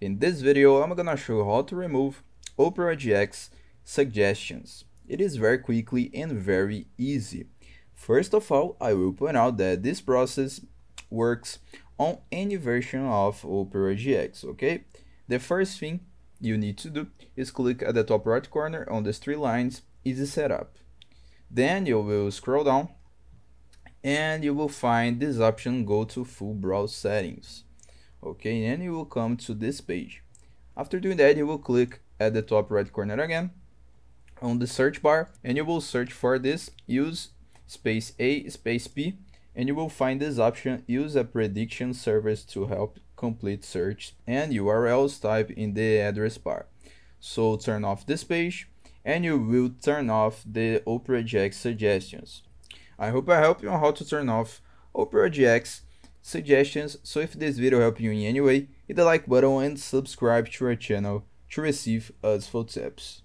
In this video, I'm gonna show you how to remove Opera GX suggestions. It is very quickly and very easy. First of all, I will point out that this process works on any version of Opera GX, okay? The first thing you need to do is click at the top right corner on these three lines, Easy Setup. Then you will scroll down and you will find this option, Go to Full Browse Settings okay and you will come to this page. After doing that you will click at the top right corner again on the search bar and you will search for this use space a space p and you will find this option use a prediction service to help complete search and urls type in the address bar. So turn off this page and you will turn off the opera gx suggestions. I hope i helped you on how to turn off opera gx suggestions, so if this video helped you in any way, hit the like button and subscribe to our channel to receive useful tips.